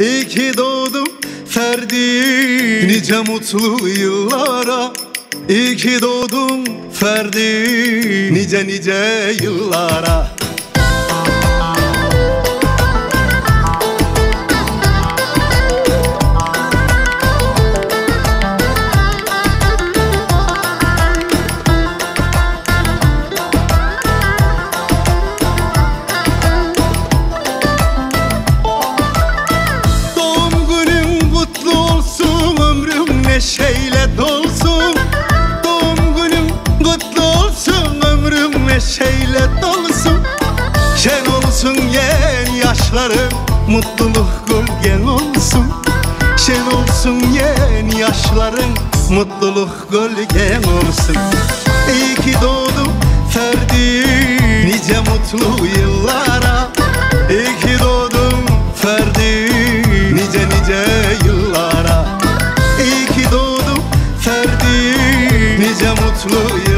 İyi ki doğdum Ferdi Nice mutlu yıllara. İyi ki doğdum Ferdi Nice nice yıllara neşeyle dolsun. Doğum günün kutlu olsun Ömrüm neşeyle dolsun. Şen olsun yen yaşların Mutluluk gölgen olsun. Şen olsun yen yaşların Mutluluk gölgen olsun. İyi ki doğdum Ferdi Nice mutlu yıllara Nice mutlu yıllara İyi ki